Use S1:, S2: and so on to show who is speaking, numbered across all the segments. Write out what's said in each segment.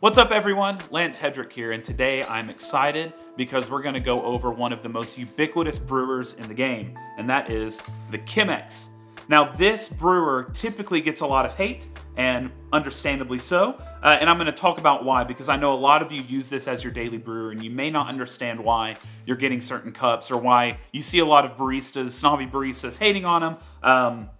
S1: What's up everyone? Lance Hedrick here, and today I'm excited because we're gonna go over one of the most ubiquitous brewers in the game, and that is the Chemex. Now this brewer typically gets a lot of hate, and understandably so, uh, and I'm gonna talk about why, because I know a lot of you use this as your daily brewer, and you may not understand why you're getting certain cups, or why you see a lot of baristas, snobby baristas, hating on them. Um,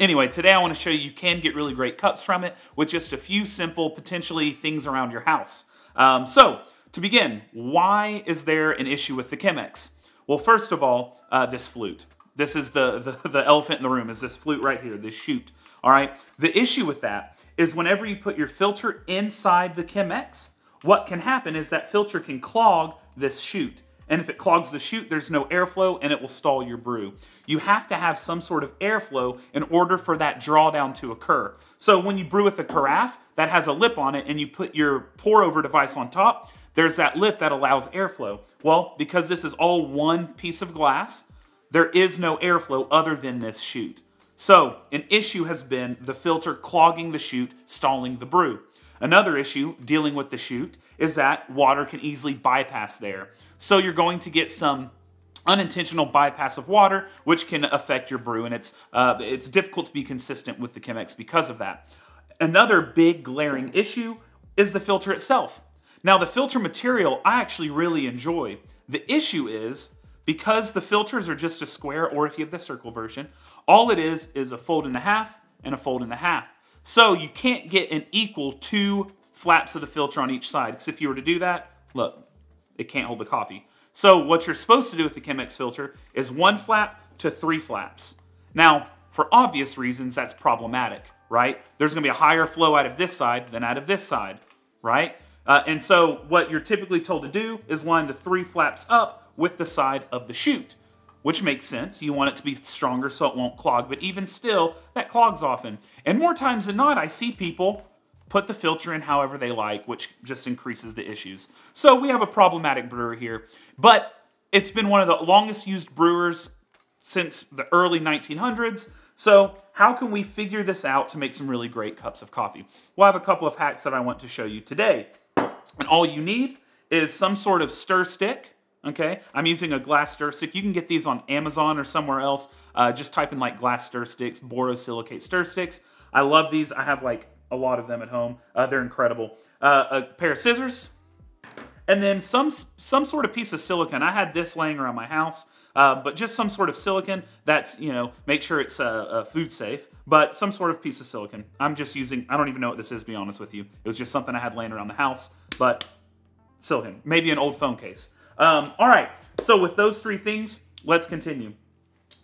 S1: Anyway, today I want to show you you can get really great cups from it with just a few simple, potentially things around your house. Um, so, to begin, why is there an issue with the Chemex? Well, first of all, uh, this flute. This is the, the, the elephant in the room, is this flute right here, this chute. All right, the issue with that is whenever you put your filter inside the Chemex, what can happen is that filter can clog this chute. And if it clogs the chute, there's no airflow and it will stall your brew. You have to have some sort of airflow in order for that drawdown to occur. So when you brew with a carafe that has a lip on it and you put your pour over device on top, there's that lip that allows airflow. Well, because this is all one piece of glass, there is no airflow other than this chute. So an issue has been the filter clogging the chute, stalling the brew. Another issue dealing with the chute is that water can easily bypass there. So you're going to get some unintentional bypass of water, which can affect your brew, and it's, uh, it's difficult to be consistent with the Chemex because of that. Another big glaring issue is the filter itself. Now, the filter material I actually really enjoy. The issue is, because the filters are just a square, or if you have the circle version, all it is is a fold and a half and a fold and a half. So you can't get an equal two flaps of the filter on each side, because if you were to do that, look, it can't hold the coffee. So what you're supposed to do with the Chemex filter is one flap to three flaps. Now, for obvious reasons, that's problematic, right? There's gonna be a higher flow out of this side than out of this side, right? Uh, and so what you're typically told to do is line the three flaps up with the side of the chute which makes sense. You want it to be stronger so it won't clog, but even still, that clogs often. And more times than not, I see people put the filter in however they like, which just increases the issues. So we have a problematic brewer here, but it's been one of the longest used brewers since the early 1900s. So how can we figure this out to make some really great cups of coffee? Well, I have a couple of hacks that I want to show you today. And all you need is some sort of stir stick, okay? I'm using a glass stir stick. You can get these on Amazon or somewhere else. Uh, just type in like glass stir sticks, borosilicate stir sticks. I love these. I have like a lot of them at home. Uh, they're incredible. Uh, a pair of scissors, and then some some sort of piece of silicone. I had this laying around my house, uh, but just some sort of silicone that's you know make sure it's uh, uh, food safe. But some sort of piece of silicone. I'm just using. I don't even know what this is. To be honest with you, it was just something I had laying around the house. But silicone, maybe an old phone case. Um, all right, so with those three things, let's continue.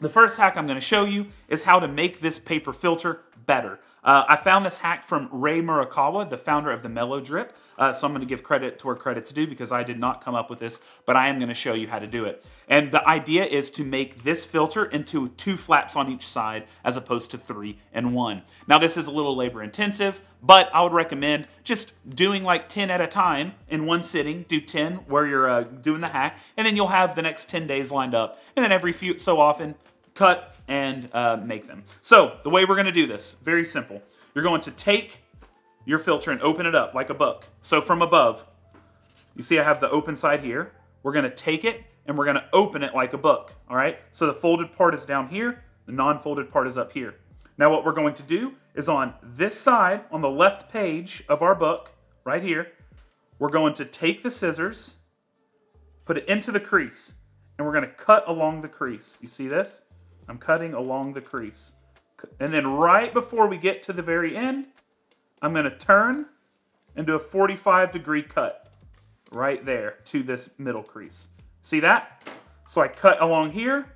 S1: The first hack I'm going to show you is how to make this paper filter better. Uh, I found this hack from Ray Murakawa, the founder of the Mellow Drip. Uh, so I'm going to give credit to where credit's due because I did not come up with this, but I am going to show you how to do it. And the idea is to make this filter into two flaps on each side as opposed to three and one. Now this is a little labor intensive, but I would recommend just doing like 10 at a time in one sitting. Do 10 where you're uh, doing the hack, and then you'll have the next 10 days lined up. And then every few so often, cut, and uh, make them. So the way we're going to do this, very simple. You're going to take your filter and open it up like a book. So from above, you see I have the open side here. We're going to take it and we're going to open it like a book. All right. So the folded part is down here. The non-folded part is up here. Now what we're going to do is on this side, on the left page of our book, right here, we're going to take the scissors, put it into the crease, and we're going to cut along the crease. You see this? I'm cutting along the crease. And then right before we get to the very end, I'm going to turn and do a 45 degree cut right there to this middle crease. See that? So I cut along here,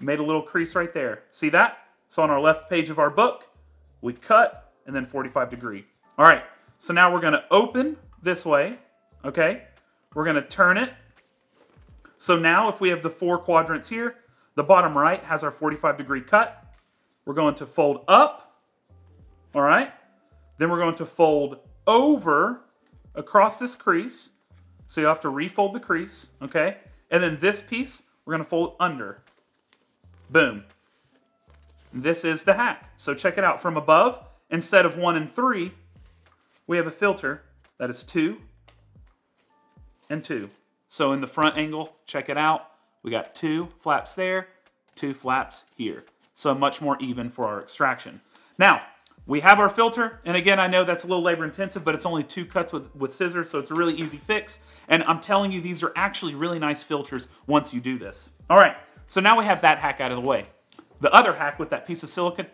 S1: made a little crease right there. See that? So on our left page of our book, we cut and then 45 degree. All right, so now we're gonna open this way, okay? We're gonna turn it. So now if we have the four quadrants here, the bottom right has our 45 degree cut. We're going to fold up, all right? Then we're going to fold over across this crease. So you have to refold the crease, okay? And then this piece, we're gonna fold under. Boom. This is the hack. So check it out from above. Instead of one and three, we have a filter That is two and two. So in the front angle, check it out. We got two flaps there, two flaps here. So much more even for our extraction. Now, we have our filter, and again, I know that's a little labor intensive, but it's only two cuts with, with scissors, so it's a really easy fix. And I'm telling you, these are actually really nice filters once you do this. All right, so now we have that hack out of the way. The other hack with that piece of silicone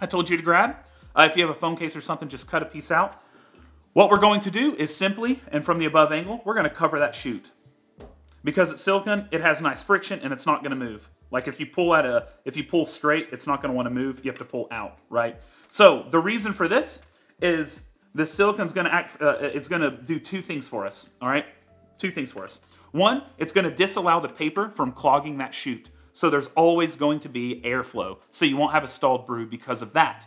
S1: I told you to grab, uh, if you have a phone case or something, just cut a piece out. What we're going to do is simply, and from the above angle, we're gonna cover that chute. Because it's silicone, it has nice friction and it's not gonna move. Like if you pull at a, if you pull straight, it's not going to want to move. You have to pull out, right? So the reason for this is the silicone's going to act. Uh, it's going to do two things for us. All right, two things for us. One, it's going to disallow the paper from clogging that chute. So there's always going to be airflow. So you won't have a stalled brew because of that.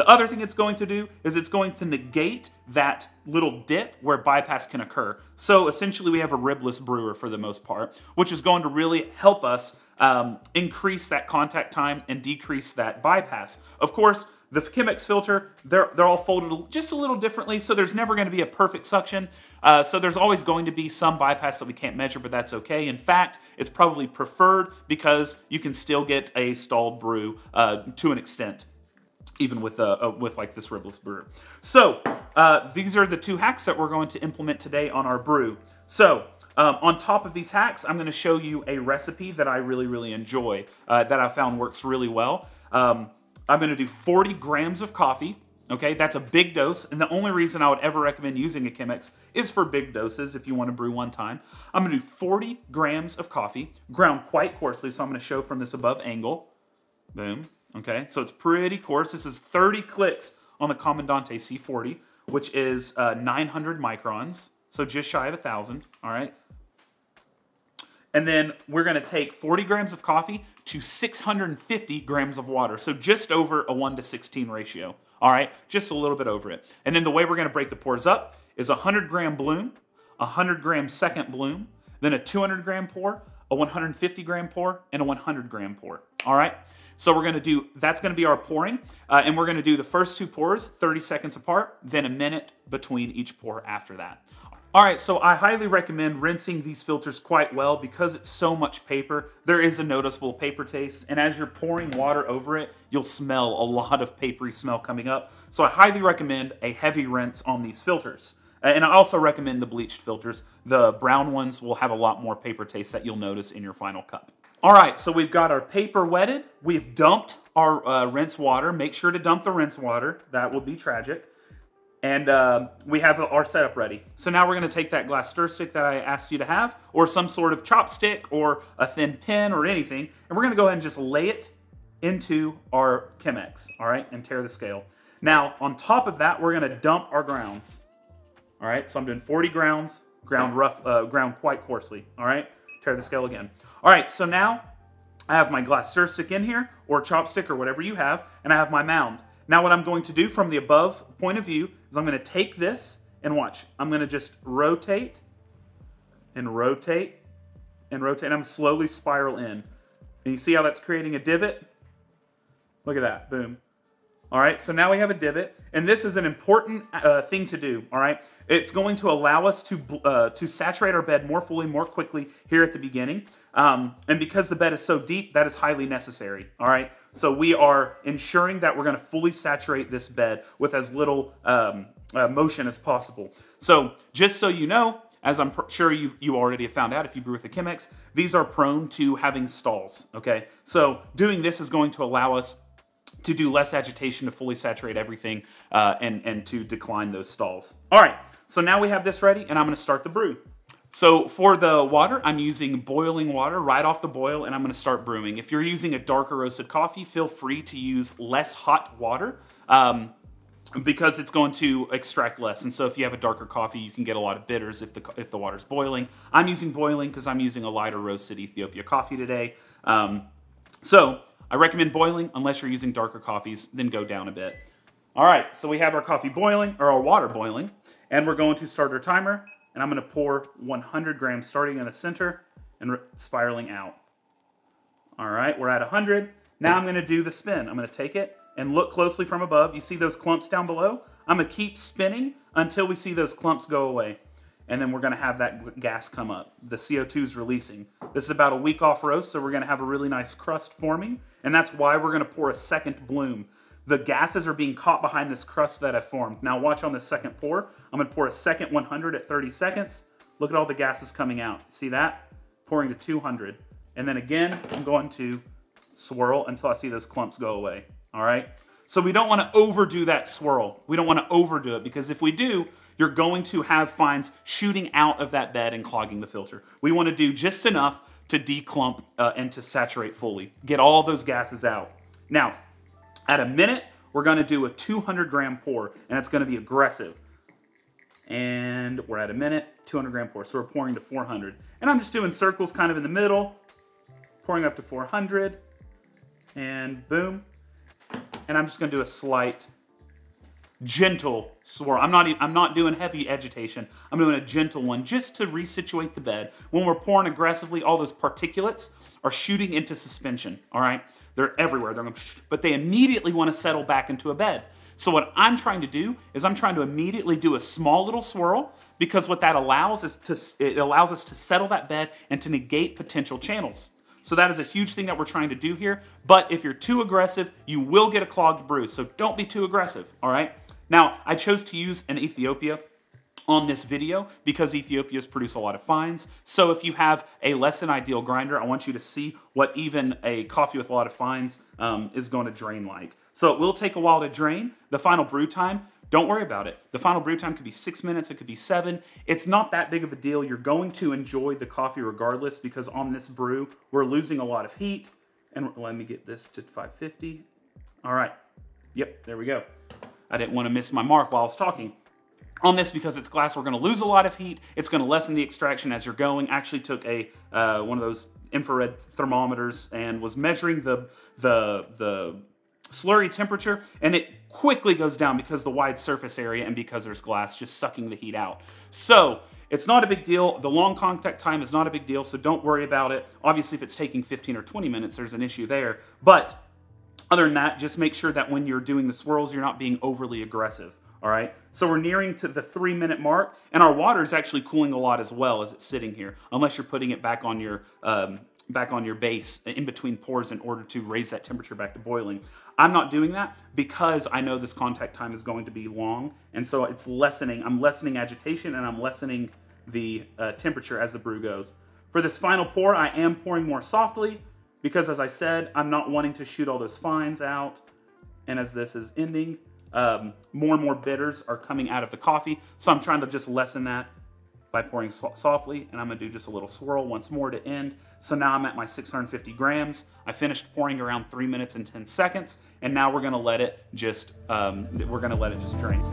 S1: The other thing it's going to do is it's going to negate that little dip where bypass can occur. So essentially we have a ribless brewer for the most part, which is going to really help us um, increase that contact time and decrease that bypass. Of course, the Chemex filter, they're, they're all folded just a little differently, so there's never going to be a perfect suction. Uh, so there's always going to be some bypass that we can't measure, but that's okay. In fact, it's probably preferred because you can still get a stalled brew uh, to an extent even with uh, uh, with like this ribless brew. So uh, these are the two hacks that we're going to implement today on our brew. So um, on top of these hacks, I'm going to show you a recipe that I really, really enjoy, uh, that I found works really well. Um, I'm going to do 40 grams of coffee. Okay, that's a big dose, and the only reason I would ever recommend using a Chemex is for big doses if you want to brew one time. I'm to do 40 grams of coffee, ground quite coarsely, so I'm to show from this above angle. Boom. Okay, so it's pretty coarse. This is 30 clicks on the Comandante C40, which is uh, 900 microns, so just shy of a 1,000, all right? And then we're gonna take 40 grams of coffee to 650 grams of water. So just over a 1 to 16 ratio. All right, just a little bit over it. And then the way we're gonna break the pours up is a 100 gram bloom, 100 gram second bloom, then a 200 gram pour, a 150 gram pour, and a 100 gram pour. All right, so we're gonna do, that's gonna be our pouring, uh, and we're gonna do the first two pours 30 seconds apart, then a minute between each pour after that. All right, so I highly recommend rinsing these filters quite well because it's so much paper. There is a noticeable paper taste, and as you're pouring water over it, you'll smell a lot of papery smell coming up. So I highly recommend a heavy rinse on these filters. And I also recommend the bleached filters. The brown ones will have a lot more paper taste that you'll notice in your final cup. All right, so we've got our paper wetted. We've dumped our uh, rinse water. Make sure to dump the rinse water. That will be tragic and uh, we have our setup ready. So now we're gonna take that glass stir stick that I asked you to have, or some sort of chopstick, or a thin pin, or anything, and we're gonna go ahead and just lay it into our Chemex, all right, and tare the scale. Now, on top of that, we're gonna dump our grounds. All right, so I'm doing 40 grounds, ground rough, uh, ground quite coarsely, all right? Tare the scale again. All right, so now I have my glass stir stick in here, or chopstick, or whatever you have, and I have my mound. Now what I'm going to do from the above point of view is I'm going to take this and watch. I'm going to just rotate and rotate and rotate. I'm slowly spiral in. And you see how that's creating a divot? Look at that, boom. All right, so now we have a divot, and this is an important uh, thing to do, all right? It's going to allow us to, uh, to saturate our bed more fully, more quickly here at the beginning. Um, and because the bed is so deep, that is highly necessary, all right? So we are ensuring that we're gonna fully saturate this bed with as little um, uh, motion as possible. So just so you know, as I'm sure you, you already have found out if you brew with a Chemex, these are prone to having stalls, okay? So doing this is going to allow us to do less agitation to fully saturate everything uh, and, and to decline those stalls. All right, so now we have this ready and I'm gonna start the brew. So for the water, I'm using boiling water right off the boil and I'm gonna start brewing. If you're using a darker roasted coffee, feel free to use less hot water um, because it's going to extract less. And so if you have a darker coffee, you can get a lot of bitters if the, if the water's boiling. I'm using boiling because I'm using a lighter roasted Ethiopia coffee today. Um, so I recommend boiling unless you're using darker coffees, then go down a bit. All right, so we have our coffee boiling, or our water boiling, and we're going to start our timer, and I'm gonna pour 100 grams starting in the center and spiraling out. All right, we're at 100. Now I'm gonna do the spin. I'm gonna take it and look closely from above. You see those clumps down below? I'm gonna keep spinning until we see those clumps go away. And then we're gonna have that gas come up. The CO2 is releasing. This is about a week off roast, so we're gonna have a really nice crust forming. And that's why we're gonna pour a second bloom. The gases are being caught behind this crust that I formed. Now watch on the second pour. I'm gonna pour a second 100 at 30 seconds. Look at all the gases coming out. See that? Pouring to 200. And then again, I'm going to swirl until I see those clumps go away. All right? So we don't want to overdo that swirl. We don't want to overdo it because if we do, you're going to have fines shooting out of that bed and clogging the filter. We want to do just enough to declump uh, and to saturate fully. Get all those gases out. Now, at a minute, we're going to do a 200 gram pour, and it's going to be aggressive. And we're at a minute, 200 gram pour. So we're pouring to 400. And I'm just doing circles kind of in the middle, pouring up to 400, and boom. And I'm just going to do a slight gentle swirl. I'm not I'm not doing heavy agitation. I'm doing a gentle one just to resituate the bed. When we're pouring aggressively, all those particulates are shooting into suspension, all right? They're everywhere. They're going but they immediately want to settle back into a bed. So what I'm trying to do is I'm trying to immediately do a small little swirl because what that allows is to it allows us to settle that bed and to negate potential channels. So that is a huge thing that we're trying to do here. But if you're too aggressive, you will get a clogged brew. So don't be too aggressive, all right? Now, I chose to use an Ethiopia on this video because Ethiopias produce a lot of fines. So if you have a less than ideal grinder, I want you to see what even a coffee with a lot of fines um, is going to drain like. So it will take a while to drain. The final brew time, don't worry about it. The final brew time could be six minutes, it could be seven. It's not that big of a deal. You're going to enjoy the coffee regardless because on this brew, we're losing a lot of heat. And let me get this to 550. All right. Yep, there we go. I didn't want to miss my mark while I was talking. On this, because it's glass, we're going to lose a lot of heat. It's going to lessen the extraction as you're going. Actually took a uh, one of those infrared thermometers and was measuring the, the, the slurry temperature, and it quickly goes down because the wide surface area and because there's glass just sucking the heat out. So it's not a big deal. The long contact time is not a big deal, so don't worry about it. Obviously, if it's taking 15 or 20 minutes, there's an issue there. But other than that, just make sure that when you're doing the swirls, you're not being overly aggressive. All right, so we're nearing to the three minute mark, and our water is actually cooling a lot as well as it's sitting here, unless you're putting it back on your um, back on your base in between pours in order to raise that temperature back to boiling. I'm not doing that because I know this contact time is going to be long, and so it's lessening. I'm lessening agitation and I'm lessening the uh, temperature as the brew goes. For this final pour, I am pouring more softly because as I said, I'm not wanting to shoot all those fines out. And as this is ending, um, more and more bitters are coming out of the coffee. So I'm trying to just lessen that by pouring so softly. And I'm gonna do just a little swirl once more to end. So now I'm at my 650 grams. I finished pouring around three minutes and 10 seconds. And now we're gonna let it just, um, we're gonna let it just drain.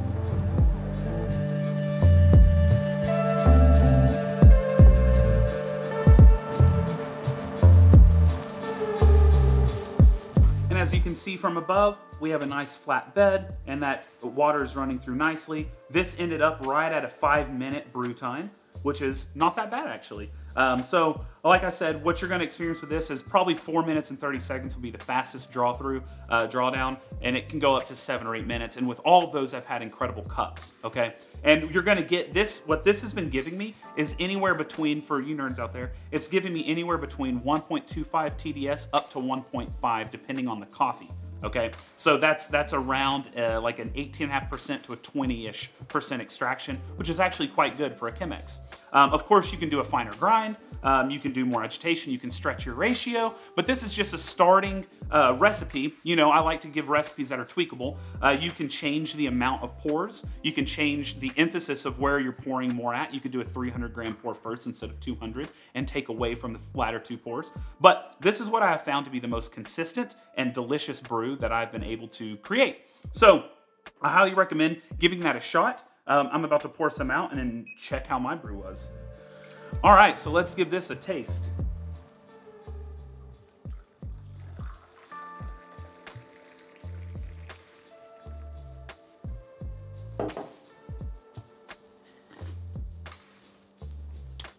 S1: As you can see from above, we have a nice flat bed and that water is running through nicely. This ended up right at a five minute brew time, which is not that bad actually. Um, so, like I said, what you're to experience with this is probably four minutes and 30 seconds will be the fastest draw through, uh, drawdown, and it can go up to seven or eight minutes. And with all of those, I've had incredible cups. Okay, and you're going to get this. What this has been giving me is anywhere between, for you nerds out there, it's giving me anywhere between 1.25 TDS up to 1.5, depending on the coffee. Okay, so that's that's around uh, like an 18.5% to a 20-ish percent extraction, which is actually quite good for a Chemex. Um, of course, you can do a finer grind, um, you can do more agitation, you can stretch your ratio, but this is just a starting uh, recipe. You know, I like to give recipes that are tweakable. Uh, you can change the amount of pours, you can change the emphasis of where you're pouring more at. You could do a 300 gram pour first instead of 200 and take away from the latter two pours. But this is what I have found to be the most consistent and delicious brew that I've been able to create. So I highly recommend giving that a shot. Um, I'm about to pour some out and then check how my brew was. All right, so let's give this a taste.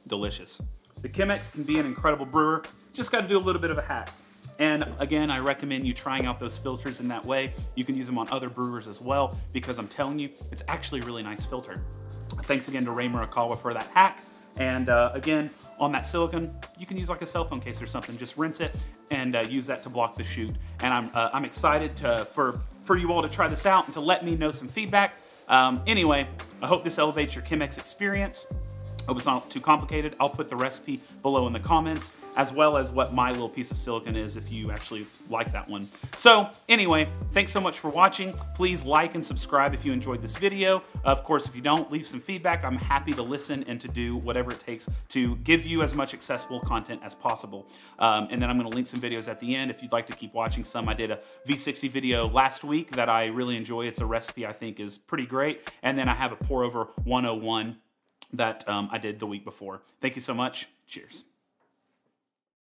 S1: Delicious. The Chemex can be an incredible brewer. Just got to do a little bit of a hack. And again, I recommend you trying out those filters in that way. You can use them on other brewers as well because I'm telling you, it's actually a really nice filter. Thanks again to Ray Murakawa for that hack. And uh, again, on that silicone, you can use like a cell phone case or something. Just rinse it and uh, use that to block the chute. And I'm, uh, I'm excited to, for, for you all to try this out and to let me know some feedback. Um, anyway, I hope this elevates your Chemex experience. Hope it's not too complicated. I'll put the recipe below in the comments, as well as what my little piece of silicon is if you actually like that one. So anyway, thanks so much for watching. Please like and subscribe if you enjoyed this video. Of course, if you don't, leave some feedback. I'm happy to listen and to do whatever it takes to give you as much accessible content as possible. Um, and then I'm gonna link some videos at the end if you'd like to keep watching some. I did a V60 video last week that I really enjoy. It's a recipe I think is pretty great. And then I have a pour over 101 that um, I did the week before. Thank you so much. Cheers.